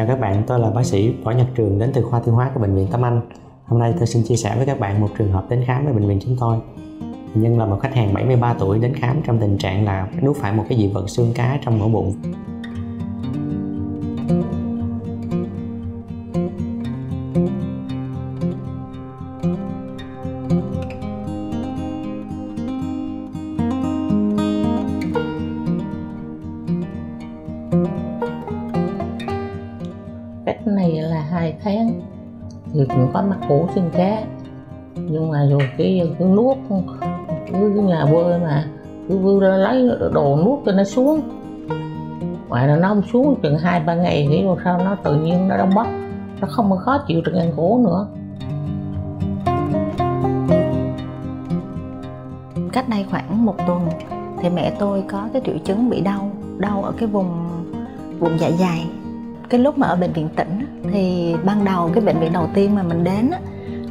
Chào các bạn, tôi là bác sĩ Võ Nhật Trường đến từ khoa tiêu hóa của bệnh viện Tâm Anh. Hôm nay tôi xin chia sẻ với các bạn một trường hợp đến khám với bệnh viện chúng tôi. Nhân là một khách hàng 73 tuổi đến khám trong tình trạng là nuốt phải một cái dị vật xương cá trong ổ bụng. Cách này là hai tháng. Thì cũng có mắc cũ xương cá. Nhưng mà rồi cái cứ nuốt cứ nhà bơi mà cứ vừa lấy đồ nuốt cho nó xuống. Ngoài là nó không xuống chừng hai, ba ngày thì rồi sao nó tự nhiên nó đông bắp. Nó không có khó chịu được ăn cũ nữa. Cách đây khoảng một tuần thì mẹ tôi có cái triệu chứng bị đau đau ở cái vùng vùng dạ dày cái lúc mà ở bệnh viện tỉnh thì ban đầu cái bệnh viện đầu tiên mà mình đến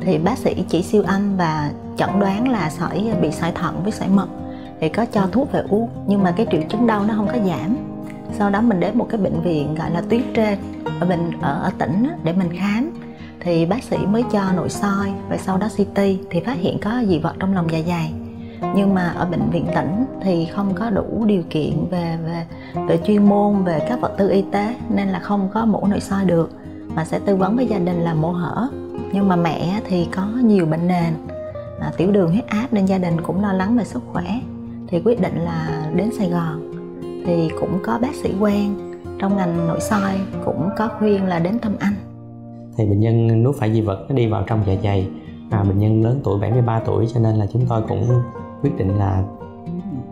thì bác sĩ chỉ siêu âm và chẩn đoán là sỏi bị sỏi thận với sỏi mật thì có cho thuốc về uống nhưng mà cái triệu chứng đau nó không có giảm. Sau đó mình đến một cái bệnh viện gọi là tuyến trên ở bệnh ở, ở tỉnh để mình khám. Thì bác sĩ mới cho nội soi và sau đó CT thì phát hiện có dị vật trong lòng dạ dày nhưng mà ở bệnh viện tỉnh thì không có đủ điều kiện về về về chuyên môn về các vật tư y tế nên là không có mổ nội soi được. Mà sẽ tư vấn với gia đình là mổ hở. Nhưng mà mẹ thì có nhiều bệnh nền. À, tiểu đường huyết áp nên gia đình cũng lo lắng về sức khỏe. Thì quyết định là đến Sài Gòn. Thì cũng có bác sĩ quen. Trong ngành nội soi cũng có khuyên là đến thăm anh. Thì bệnh nhân nuốt phải dị vật nó đi vào trong dạ dày. À, bệnh nhân lớn tuổi 73 tuổi cho nên là chúng tôi cũng quyết định là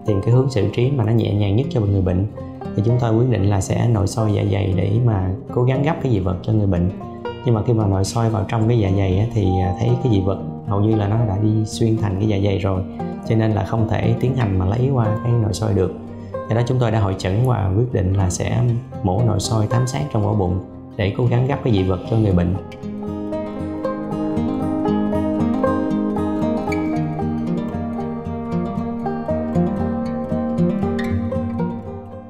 tìm cái hướng xử trí mà nó nhẹ nhàng nhất cho người bệnh thì chúng tôi quyết định là sẽ nội soi dạ dày để mà cố gắng gấp cái dị vật cho người bệnh. Nhưng mà khi mà nội soi vào trong cái dạ dày á, thì à, thấy cái dị vật hầu như là nó đã đi xuyên thành cái dạ dày rồi cho nên là không thể tiến hành mà lấy qua cái nội soi được. Do đó chúng tôi đã hội chẩn và quyết định là sẽ mổ nội soi thám sát trong ổ bụng để cố gắng gấp cái dị vật cho người bệnh.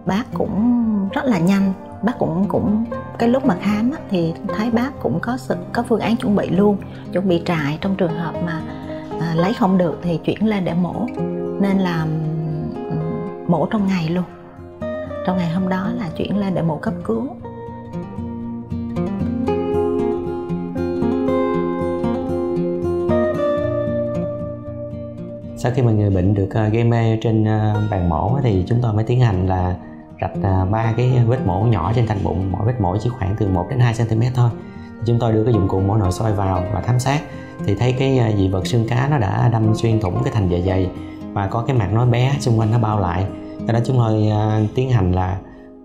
Bác cũng rất là nhanh. Bác cũng cũng cái lúc mà khám á, thì thấy bác cũng có sự có phương án chuẩn bị luôn chuẩn bị trại trong trường hợp mà à, lấy không được thì chuyển lên để mổ. Nên là mổ trong ngày luôn. Trong ngày hôm đó là chuyển lên để mổ cấp cứu. Sau khi mà người bệnh được à, gây mê trên à, bàn mổ thì chúng tôi mới tiến hành là rạch à, ba cái vết mổ nhỏ trên thành bụng, mỗi vết mổ chỉ khoảng từ 1 đến 2 cm thôi. Chúng tôi đưa cái dụng cụ mổ nội soi vào và thám sát. Thì thấy cái à, dị vật xương cá nó đã đâm xuyên thủng cái thành dạ dày và có cái mạc nói bé xung quanh nó bao lại. Do đó chúng tôi à, tiến hành là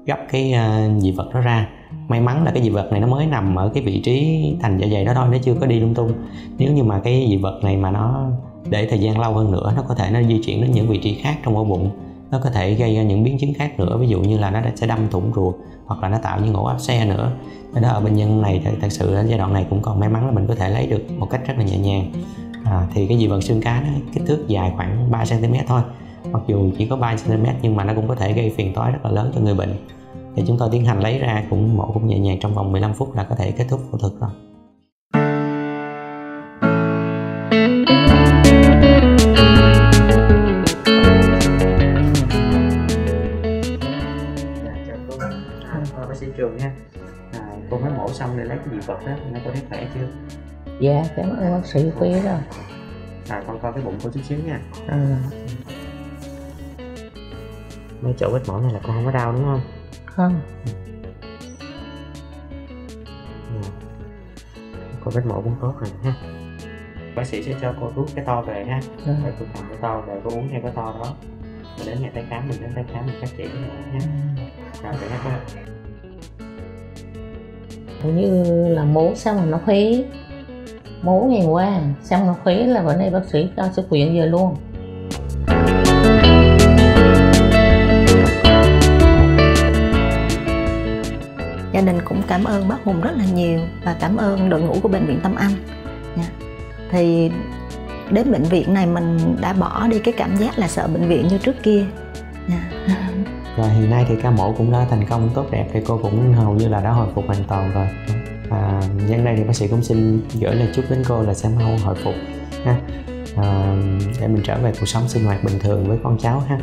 gấp cái dị vật đó ra. May mắn là cái dị vật này nó mới nằm ở cái vị trí thành dạ dày đó thôi, nó chưa có đi lung tung. Nếu như mà cái dị vật này mà nó để thời gian lâu hơn nữa, nó có thể nó di chuyển đến những vị trí khác trong ổ bụng nó có thể gây ra những biến chứng khác nữa ví dụ như là nó sẽ đâm thủng ruột hoặc là nó tạo những ổ áp xe nữa. Cái đó ở bệnh nhân này thật, thật sự ở giai đoạn này cũng còn may mắn là mình có thể lấy được một cách rất là nhẹ nhàng. À, thì cái dị vật xương cá nó kích thước dài khoảng 3 cm thôi. Mặc dù chỉ có 3 cm nhưng mà nó cũng có thể gây phiền toái rất là lớn cho người bệnh. Thì chúng tôi tiến hành lấy ra cũng mổ cũng nhẹ nhàng trong vòng 15 phút là có thể kết thúc phẫu thuật rồi. Bác sĩ trường nha. À, cô mới mổ xong để lấy cái dị vật đó nó có thấy khỏe chưa? Dạ cảm ơn bác sĩ khỏe rồi à con coi cái bụng cô chút xíu nha. Ừ. mấy chỗ vết mổ này là con không có đau đúng không? Không. Ừ. cô vết mổ cũng tốt rồi ha. Bác sĩ sẽ cho cô thuốc cái to về ha. Ừ. rồi cô cầm cái to về cô uống theo cái to đó. Rồi đến ngày tái khám mình đến tái khám mình cắt chỉ nữa nha. Rồi vậy Hình như là mổ xong rồi nó khỏe mổ ngày qua, xong nó khỏe là bữa nay bác sĩ cho xuất viện về luôn. Gia đình cũng cảm ơn bác Hùng rất là nhiều và cảm ơn đội ngũ của bệnh viện Tâm Anh. Nha. thì đến bệnh viện này mình đã bỏ đi cái cảm giác là sợ bệnh viện như trước kia. Dạ và hiện nay thì ca mổ cũng đã thành công tốt đẹp thì cô cũng hầu như là đã hồi phục hoàn toàn rồi. À, nhân đây thì bác sĩ cũng xin gửi lời chúc đến cô là sẽ mau hồi phục ha. À, để mình trở về cuộc sống sinh hoạt bình thường với con cháu ha.